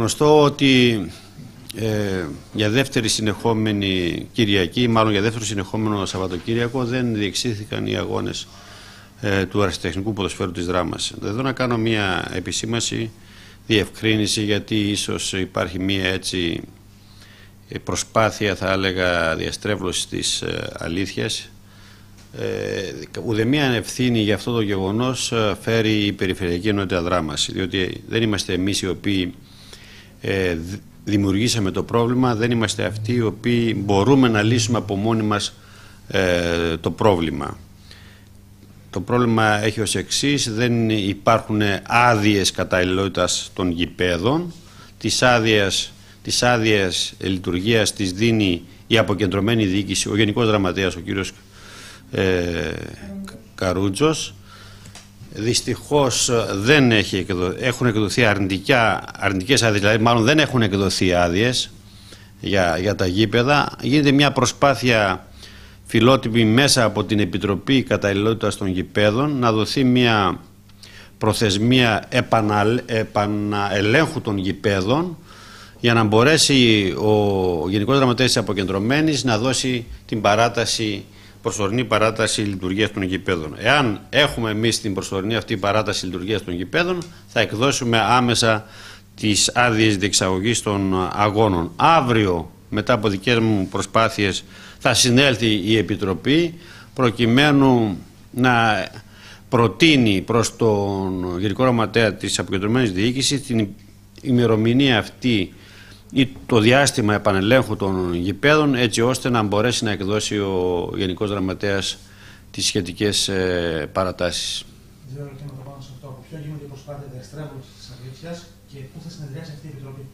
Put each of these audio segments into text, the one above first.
Γνωστό ότι ε, για δεύτερη συνεχόμενη Κυριακή, μάλλον για δεύτερο συνεχόμενο Σαββατοκύριακο δεν διεξήθηκαν οι αγώνες ε, του αριστεχνικού ποδοσφαίρου της δράμας. Εδώ να κάνω μια επισήμαση, διευκρίνηση γιατί ίσως υπάρχει μια έτσι ε, προσπάθεια θα έλεγα διαστρέβλωσης της ε, αλήθειας ε, μία ευθύνη για αυτό το γεγονός ε, φέρει η Περιφερειακή Ενότητα Δράμας διότι δεν είμαστε εμείς οι οποίοι ε, δημιουργήσαμε το πρόβλημα. Δεν είμαστε αυτοί οι οποίοι μπορούμε να λύσουμε από μόνοι μας ε, το πρόβλημα. Το πρόβλημα έχει ως εξής. Δεν υπάρχουν άδειες καταλληλότητας των γηπέδων. Τις άδειες τις άδειες λειτουργίας τις δίνει η αποκεντρωμένη διοίκηση, ο Γενικός Δραματέας, ο κύριος ε, Καρούτζος. Δυστυχώς δεν έχει εκδο... έχουν εκδοθεί αρνητικά, αρνητικές άδειες, δηλαδή μάλλον δεν έχουν εκδοθεί άδειες για, για τα γήπεδα. Γίνεται μια προσπάθεια φιλότιμη μέσα από την Επιτροπή Καταλληλότητας των Γηπέδων να δοθεί μια προθεσμία επαναελέγχου των γηπέδων για να μπορέσει ο Γενικός Γραμματέας της Αποκεντρωμένης να δώσει την παράταση προσωρινή παράταση λειτουργίας των γηπέδων. Εάν έχουμε εμείς την προσωρινή αυτή παράταση λειτουργίας των γηπέδων, θα εκδώσουμε άμεσα τις άδειες διεξαγωγής των αγώνων. Αύριο, μετά από δικές μου προσπάθειες, θα συνέλθει η Επιτροπή προκειμένου να προτείνει προς τον Γενικό Γραμματέα της Αποκεντρωμένης Διοίκησης την ημερομηνία αυτή ή το διάστημα επανελέγχου των γηπέδων έτσι ώστε να μπορέσει να εκδώσει ο Γενικός Γραμματέας τις σχετικές ε, παρατάσεις. Δύο ερωτήματα πάνω σε αυτό. Από ποιο γίνεται η προσπάθεια διαστρέβλωσης της αλήθειας και πού θα συνεδριάσει αυτή η Επιτροπή;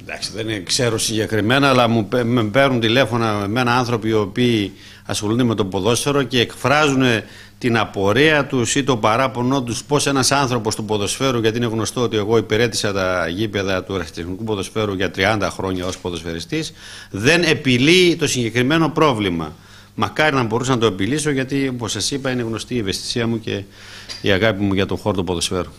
Εντάξει, δεν ξέρω συγκεκριμένα, αλλά μου με παίρνουν τηλέφωνα με ένα άνθρωποι οι οποίοι ασχολούνται με το ποδόσφαιρο και εκφράζουν την απορία τους ή το παράπονο τους πώς ένας άνθρωπος του ποδοσφαίρου, γιατί είναι γνωστό ότι εγώ υπηρέτησα τα γήπεδα του αριστεχνικού ποδοσφαίρου για 30 χρόνια ως ποδοσφαιριστής, δεν επιλύει το συγκεκριμένο πρόβλημα. Μακάρι να μπορούσα να το επιλύσω, γιατί όπως σας είπα, είναι γνωστή η ευαισθησία μου και η αγάπη μου για τον χώρο του ποδοσφαίρου.